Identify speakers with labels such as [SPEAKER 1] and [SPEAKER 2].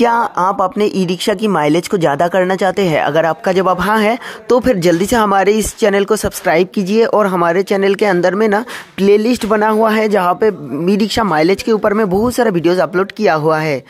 [SPEAKER 1] क्या आप अपने ई रिक्शा की माइलेज को ज़्यादा करना चाहते हैं? अगर आपका जवाब हाँ है तो फिर जल्दी से हमारे इस चैनल को सब्सक्राइब कीजिए और हमारे चैनल के अंदर में ना प्लेलिस्ट बना हुआ है, जहाँ पे ई रिक्शा माइलेज के ऊपर में बहुत सारा वीडियोस अपलोड किया हुआ है।